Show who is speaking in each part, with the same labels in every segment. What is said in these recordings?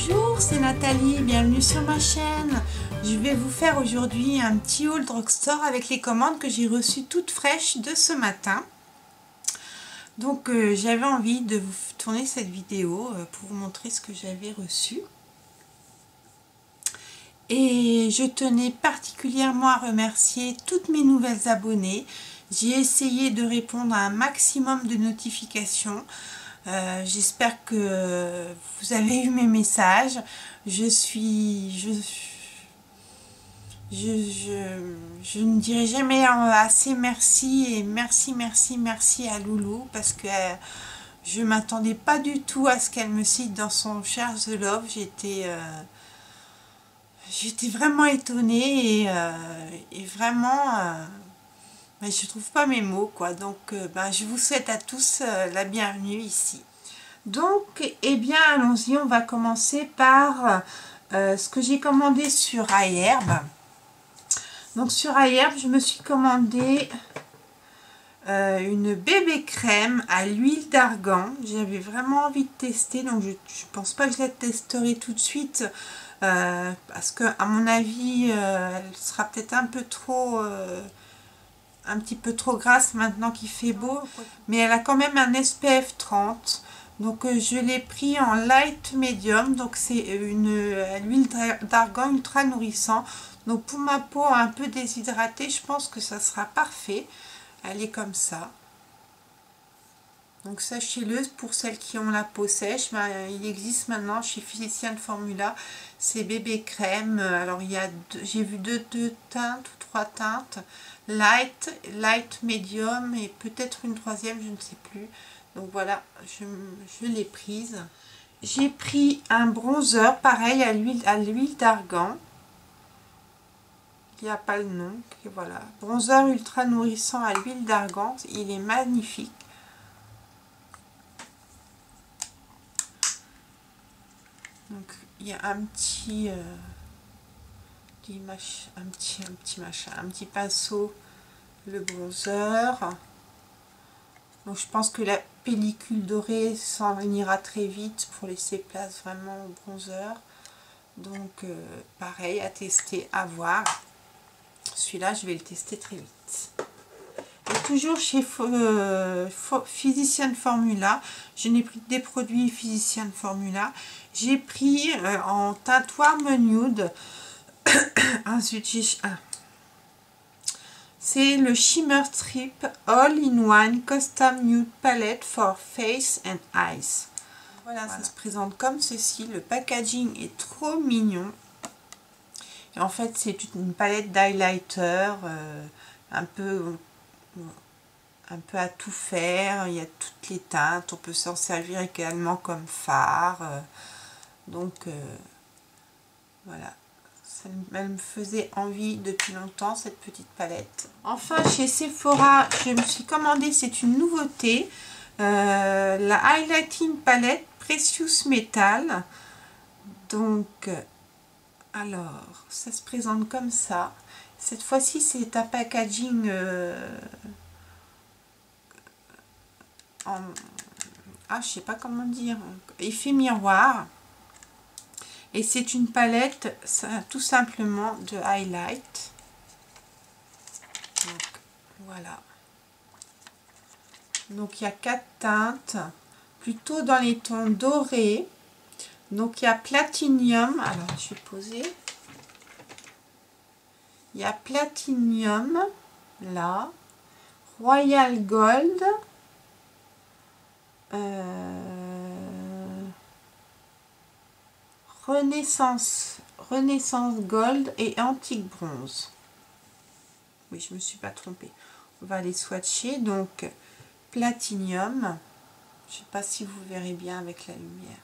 Speaker 1: Bonjour, c'est Nathalie, bienvenue sur ma chaîne. Je vais vous faire aujourd'hui un petit haul drugstore avec les commandes que j'ai reçues toutes fraîches de ce matin. Donc euh, j'avais envie de vous tourner cette vidéo euh, pour vous montrer ce que j'avais reçu. Et je tenais particulièrement à remercier toutes mes nouvelles abonnées. J'ai essayé de répondre à un maximum de notifications. Euh, j'espère que vous avez eu mes messages. Je suis... Je, je, ne dirai jamais assez merci et merci, merci, merci à Loulou parce que euh, je m'attendais pas du tout à ce qu'elle me cite dans son Cher The Love. J'étais euh, j'étais vraiment étonnée et, vraiment mais je trouve pas mes mots quoi. Donc euh, ben, je vous souhaite à tous euh, la bienvenue ici. Donc eh bien allons-y. On va commencer par euh, ce que j'ai commandé sur iHerb donc sur iHerb je me suis commandé une bébé crème à l'huile d'argan. J'avais vraiment envie de tester donc je, je pense pas que je la testerai tout de suite parce que à mon avis elle sera peut-être un peu trop un petit peu trop grasse maintenant qu'il fait beau. Mais elle a quand même un SPF 30. Donc euh, je l'ai pris en light medium. Donc c'est une l'huile d'argan ultra nourrissant. Donc pour ma peau un peu déshydratée, je pense que ça sera parfait. Elle est comme ça. Donc sachez-le, pour celles qui ont la peau sèche, ben, il existe maintenant chez Physician Formula ces bébés crème. Alors il y a, j'ai vu deux teintes ou trois teintes light, light medium et peut-être une troisième, je ne sais plus. Donc voilà, je, l'ai prise. J'ai pris un bronzer, pareil, à l'huile à l'huile d'argan. Il n'y a pas le nom. Et voilà, bronzer ultra nourrissant à l'huile d'argan. Il est magnifique. Donc il y a un petit... Euh, un petit, machin, un petit pinceau, le bronzer. Donc je pense que la pellicule dorée s'en ira très vite pour laisser place vraiment au bronzer. Donc euh, pareil, à tester, à voir. Celui-là, je vais le tester très vite. Et toujours chez euh, Physician Formula, je n'ai pris des produits Physician Formula. J'ai pris euh, en teinte Warm Nude. C'est le Shimmer Strip All-in-One Custom Nude Palette for Face and Eyes. Voilà, ça se présente comme ceci. Le packaging est trop mignon. Et en fait, c'est une palette d'highlighter euh, un peu un peu à tout faire. Il y a toutes les teintes. On peut s'en servir également comme phare. Euh. donc, euh, voilà elle me faisait envie depuis longtemps cette petite palette. Enfin chez Sephora je me suis commandé, c'est une nouveauté, euh, la Highlighting Palette Precious Metal. Donc alors ça se présente comme ça. Cette fois-ci c'est un packaging euh, en... Ah, je sais pas comment dire. Effet miroir. Et c'est une palette tout simplement de highlight. Donc voilà. Donc il y a quatre teintes, plutôt dans les tons dorés. Donc il y a Platinium, alors je vais poser. Il y a Platinium, là. Royal Gold. Euh, Renaissance, Renaissance Gold et Antique Bronze. Oui, je me suis pas trompée. On va les swatcher. Donc, Platinium. Je sais pas si vous verrez bien avec la lumière.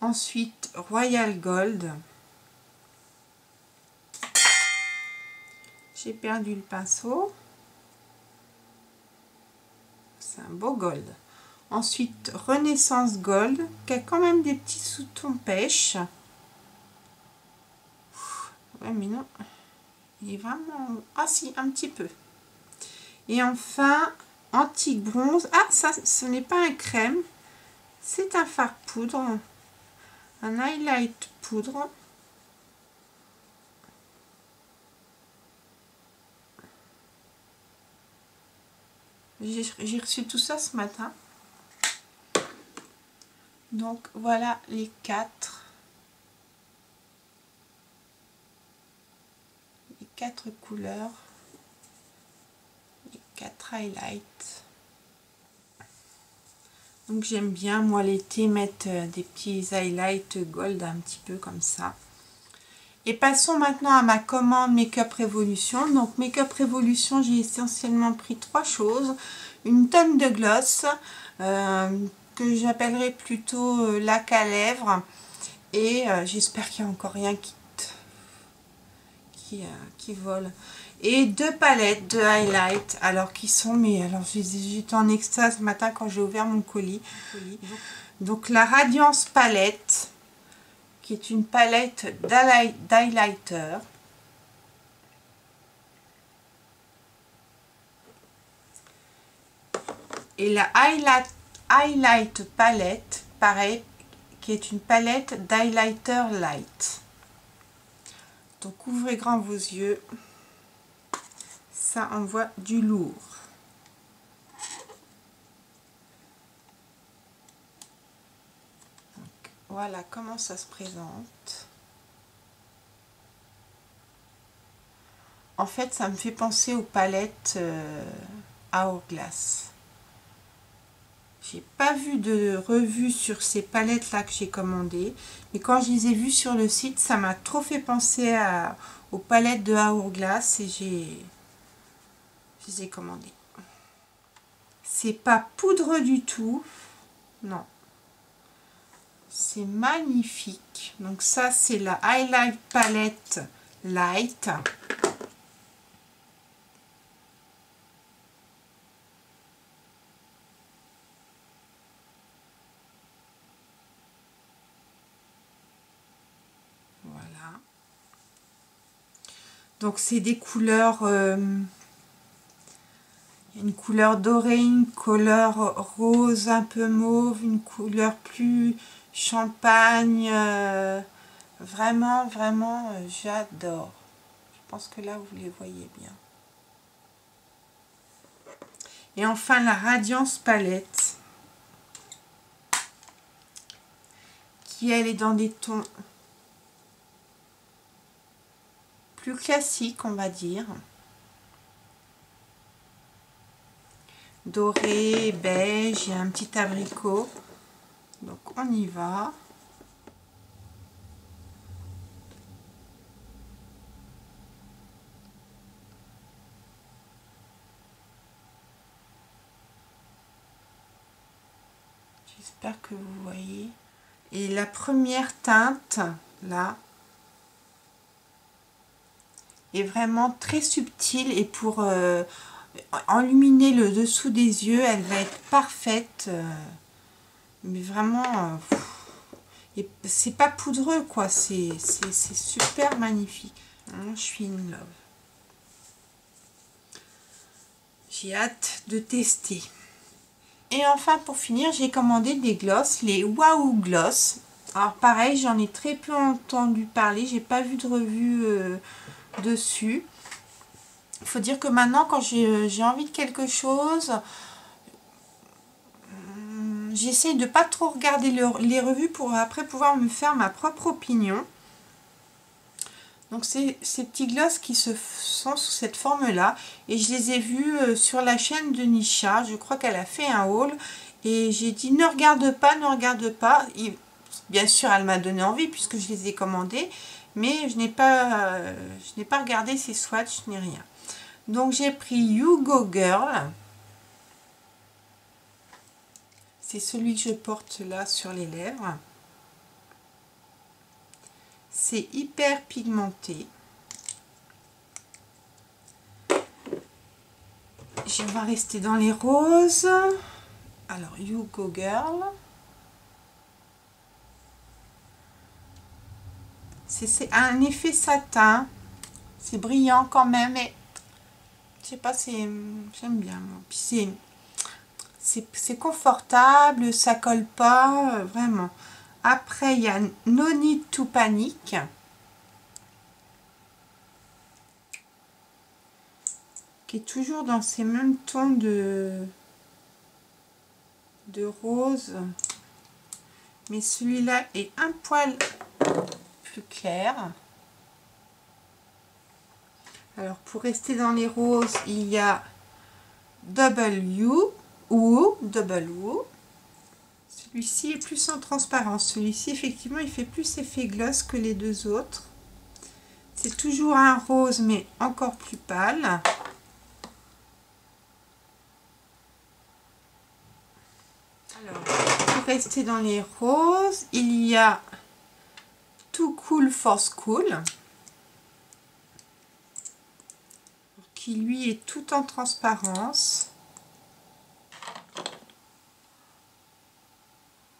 Speaker 1: Ensuite, Royal Gold. J'ai perdu le pinceau. C'est un beau gold. Ensuite, Renaissance Gold, qui a quand même des petits sous-tons pêche. Ouais, mais non. Il est vraiment... Ah si, un petit peu. Et enfin, antique bronze. Ah, ça, ce n'est pas un crème. C'est un fard poudre. Un highlight poudre. J'ai reçu tout ça ce matin. Donc voilà les quatre. Les quatre couleurs. Les quatre highlights. Donc j'aime bien moi l'été mettre euh, des petits highlights gold un petit peu comme ça. Et passons maintenant à ma commande Makeup Revolution. Donc Makeup Revolution, j'ai essentiellement pris trois choses. Une tonne de gloss, euh, que j'appellerai plutôt euh, lac à lèvres. Et euh, j'espère qu'il n'y a encore rien qui, qui, qui, vole. Et deux palettes de highlight. Alors qui sont, mais alors j'étais en extase ce matin quand j'ai ouvert mon colis. Donc la Radiance palette qui est une palette d'highlighter. Et la highlight, highlight palette, pareil, qui est une palette d'highlighter light. Donc ouvrez grand vos yeux. Ça envoie du lourd. Voilà comment ça se présente. En fait, ça me fait penser aux palettes euh, Hourglass. J'ai pas vu de revue sur ces palettes là que j'ai commandées. Mais quand je les ai vues sur le site, ça m'a trop fait penser aux palettes de Hourglass et j'ai je les ai commandées. C'est pas poudre du tout. Non. C'est magnifique. Donc ça, c'est la Highlight Palette Light. Voilà. Donc c'est des couleurs... Euh, une couleur dorée, une couleur rose un peu mauve, une couleur plus champagne. Euh, vraiment, vraiment, euh, j'adore. Je pense que là, vous les voyez bien. Et enfin, la Radiance Palette. Qui, elle, est dans des tons plus classiques, on va dire. Doré, beige et un petit abricot. Donc on y va. J'espère que vous voyez. Et la première teinte, là, est vraiment très subtile et pour euh, enluminer le dessous des yeux, elle va être parfaite. Euh, mais vraiment, euh, c'est pas poudreux, quoi. C'est super magnifique. Hein, je suis in love. J'ai hâte de tester. Et enfin, pour finir, j'ai commandé des glosses, les Waouh Gloss. Alors pareil, j'en ai très peu entendu parler, j'ai pas vu de revue euh, dessus. Faut dire que maintenant, quand j'ai envie de quelque chose, j'essaie de pas trop regarder les revues pour après pouvoir me faire ma propre opinion. Donc c'est ces petits glosses qui se sont sous cette forme-là. Et je les ai vus euh, sur la chaîne de Nisha. Je crois qu'elle a fait un haul. Et j'ai dit ne regarde pas, ne regarde pas. bien sûr, elle m'a donné envie puisque je les ai commandés. Mais je n'ai pas, euh, pas regardé ces swatchs ni rien. Donc j'ai pris You Go Girl. C'est celui que je porte là sur les lèvres. C'est hyper pigmenté. Je vais rester dans les roses. Alors, You Go Girl. C'est un effet satin. C'est brillant quand même, sais pas, c'est j'aime bien. Puis c'est c'est confortable, ça colle pas, euh, vraiment. Après, il y a No Need to Panic. Qui est toujours dans ces mêmes tons de, de rose. Mais celui-là est un poil plus clair. Alors, pour rester dans les roses, il y a W ou Double Woo. Celui-ci est plus en transparence. Celui-ci, effectivement, il fait plus effet gloss que les deux autres. C'est toujours un rose, mais encore plus pâle. Alors, pour rester dans les roses, il y a Too Cool for School. Qui lui est tout en transparence.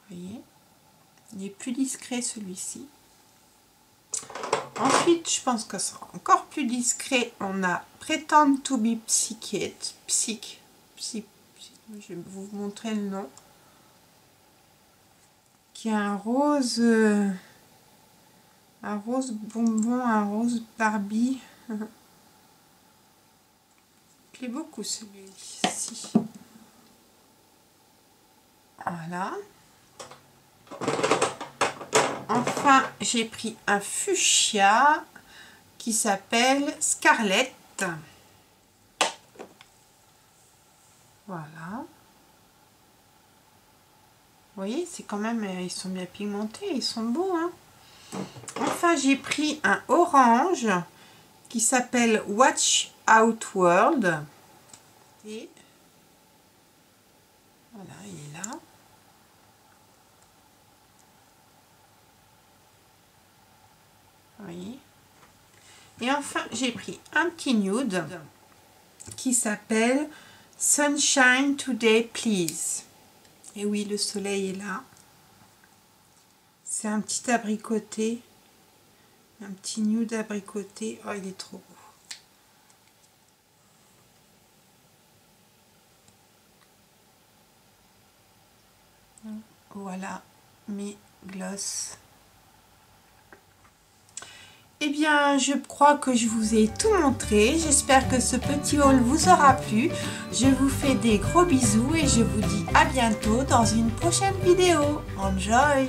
Speaker 1: voyez? Il est plus discret celui-ci. Ensuite, je pense que sera encore plus discret. On a Pretend to be Psychic. Psych. Psych. Je vais vous montrer le nom. Qui est un rose... Euh, un rose bonbon, un rose Barbie. beaucoup celui-ci. Voilà. Enfin, j'ai pris un fuchsia qui s'appelle Scarlett. Voilà. Vous voyez, c'est quand même, euh, ils sont bien pigmentés, ils sont beaux. Hein enfin, j'ai pris un orange qui s'appelle Watch Out World. Et voilà, il est là. Et enfin, j'ai pris un petit nude qui s'appelle Sunshine Today Please. Et oui, le soleil est là. C'est un petit abricoté. Un petit nude abricoté. Oh, il est trop beau. Voilà mes glosses. Eh bien, je crois que je vous ai tout montré. J'espère que ce petit haul vous aura plu. Je vous fais des gros bisous et je vous dis à bientôt dans une prochaine vidéo. Enjoy